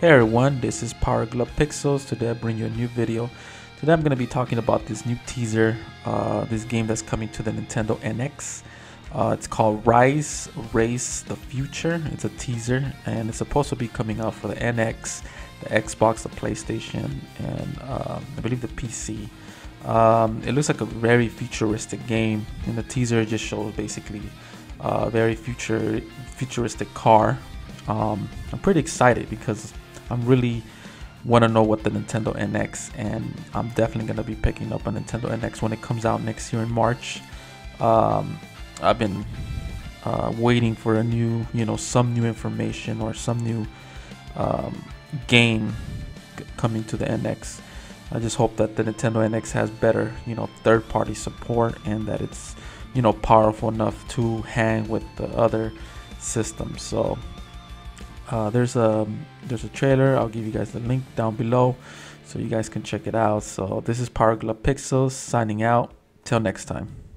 Hey everyone, this is Power Glove Pixels. Today I bring you a new video. Today I'm going to be talking about this new teaser, uh, this game that's coming to the Nintendo NX. Uh, it's called Rise Race the Future. It's a teaser and it's supposed to be coming out for the NX, the Xbox, the PlayStation, and uh, I believe the PC. Um, it looks like a very futuristic game. In the teaser, it just shows basically a very future futuristic car. Um, I'm pretty excited because I'm really want to know what the Nintendo NX and I'm definitely going to be picking up a Nintendo NX when it comes out next year in March. Um, I've been uh, waiting for a new, you know, some new information or some new um, game coming to the NX. I just hope that the Nintendo NX has better, you know, third-party support and that it's, you know, powerful enough to hang with the other systems. So uh, there's a there's a trailer. I'll give you guys the link down below so you guys can check it out. So this is Power Glove Pixels signing out. Till next time.